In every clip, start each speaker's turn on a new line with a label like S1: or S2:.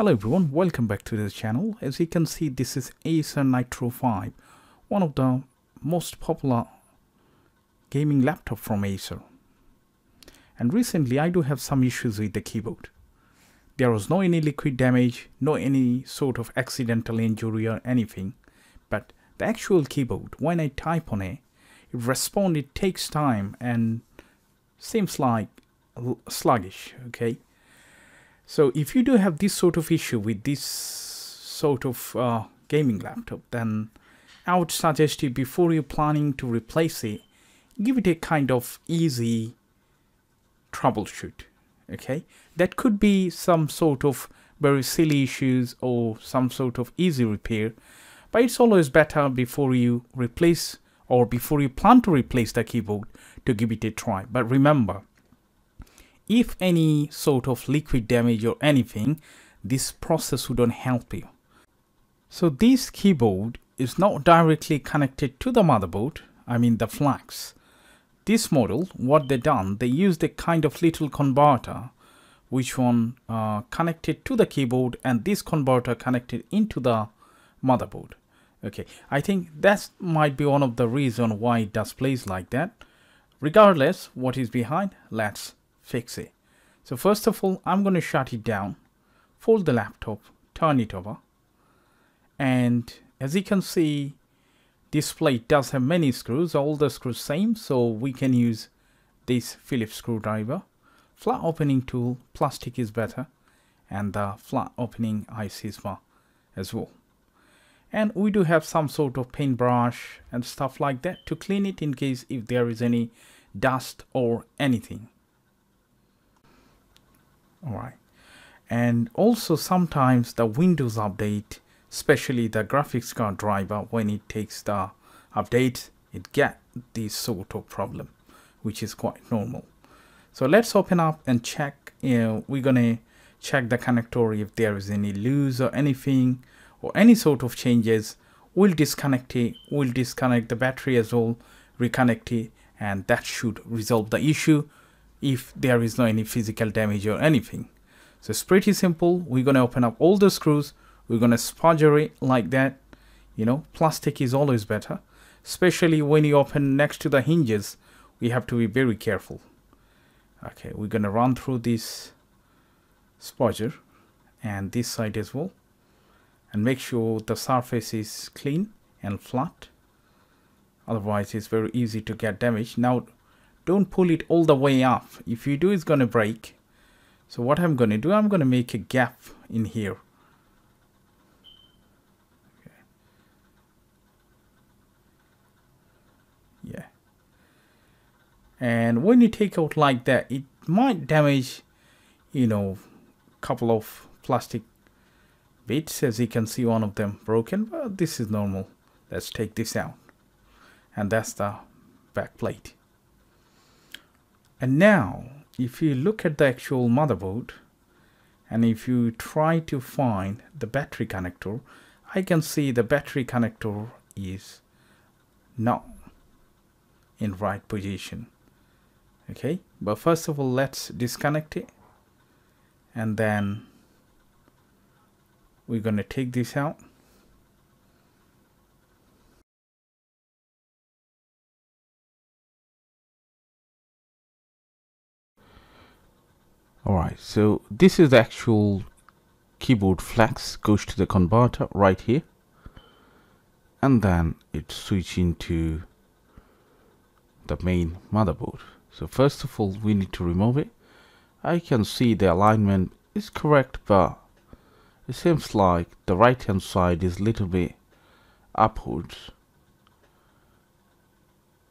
S1: Hello everyone, welcome back to this channel. As you can see, this is Acer Nitro 5, one of the most popular gaming laptop from Acer. And recently I do have some issues with the keyboard. There was no any liquid damage, no any sort of accidental injury or anything. But the actual keyboard, when I type on it, it responds, it takes time and seems like sluggish, okay? So if you do have this sort of issue with this sort of uh, gaming laptop, then I would suggest you before you're planning to replace it, give it a kind of easy troubleshoot. Okay, that could be some sort of very silly issues or some sort of easy repair, but it's always better before you replace or before you plan to replace the keyboard to give it a try. But remember, if any sort of liquid damage or anything, this process wouldn't help you. So this keyboard is not directly connected to the motherboard, I mean the flex. This model, what they done, they used a kind of little converter which one uh, connected to the keyboard and this converter connected into the motherboard. Okay, I think that might be one of the reason why it displays like that. Regardless what is behind, let's fix it. So first of all, I'm going to shut it down, fold the laptop, turn it over. And as you can see, this plate does have many screws, all the screws same, so we can use this Phillips screwdriver. Flat opening tool, plastic is better, and the flat opening iSesamo as well. And we do have some sort of paintbrush and stuff like that to clean it in case if there is any dust or anything all right. And also sometimes the windows update especially the graphics card driver when it takes the update it get this sort of problem which is quite normal. So let's open up and check you know, we're gonna check the connector if there is any loose or anything or any sort of changes. We'll disconnect it we'll disconnect the battery as well reconnect it and that should resolve the issue if there is no any physical damage or anything. So it's pretty simple. We're going to open up all the screws. We're going to spudger it like that. You know, plastic is always better. Especially when you open next to the hinges, we have to be very careful. Okay, we're going to run through this spudger and this side as well. And make sure the surface is clean and flat. Otherwise, it's very easy to get damaged. Now, don't pull it all the way up if you do it's gonna break. So what I'm gonna do I'm gonna make a gap in here. Yeah. And when you take out like that it might damage you know couple of plastic bits as you can see one of them broken but this is normal. Let's take this out. And that's the back plate and now, if you look at the actual motherboard, and if you try to find the battery connector, I can see the battery connector is not in right position. Okay, but first of all, let's disconnect it. And then we're going to take this out. Alright, so this is the actual keyboard flex goes to the converter right here and then it switch into the main motherboard. So first of all we need to remove it. I can see the alignment is correct but it seems like the right hand side is a little bit upwards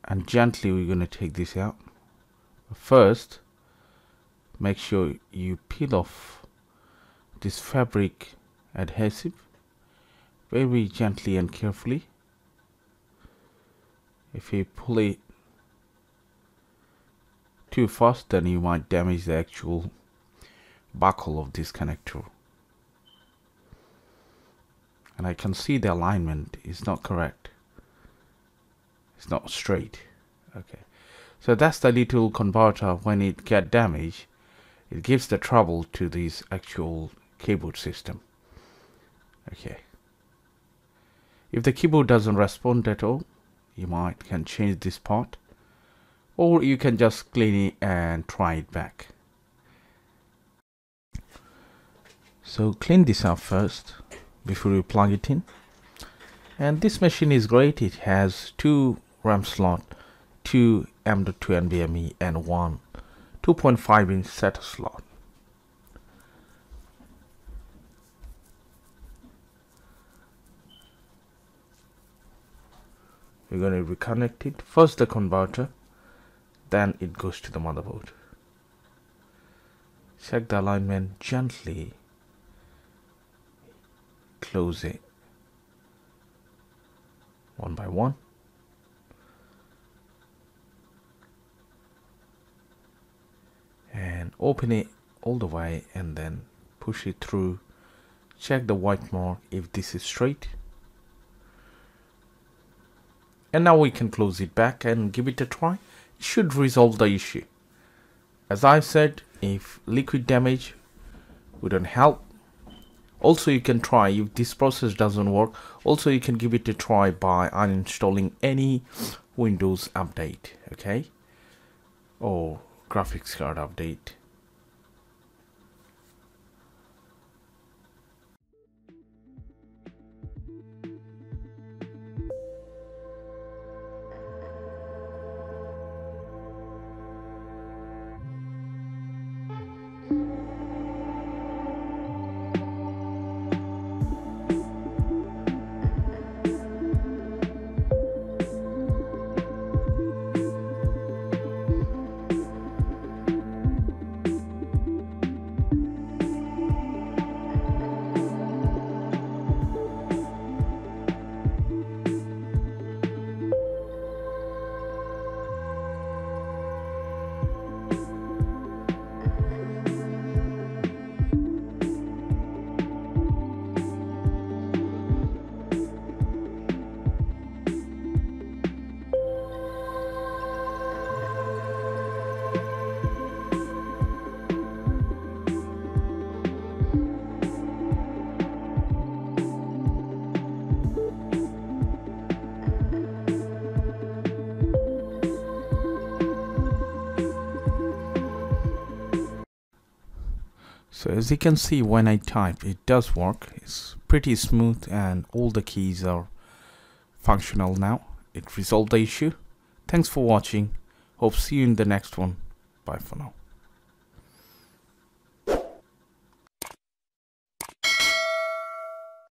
S1: and gently we're going to take this out. First make sure you peel off this fabric adhesive very gently and carefully. If you pull it too fast then you might damage the actual buckle of this connector. And I can see the alignment is not correct. It's not straight. Okay. So that's the little converter when it get damaged it gives the trouble to this actual keyboard system. Okay. If the keyboard doesn't respond at all you might can change this part or you can just clean it and try it back. So clean this up first before you plug it in. And this machine is great. It has two RAM slot two M.2 NVMe and one 2.5 inch SATA slot. We're going to reconnect it. First the converter then it goes to the motherboard. Check the alignment gently. Close it. One by one and open it all the way and then push it through. Check the white mark if this is straight. And now we can close it back and give it a try. It should resolve the issue. As I've said if liquid damage wouldn't help. Also you can try if this process doesn't work. Also you can give it a try by uninstalling any Windows update okay? Or graphics card update so as you can see when I type it does work. It's pretty smooth and all the keys are functional now. It resolved the issue. Thanks for watching. Hope see you in the next one. Bye for now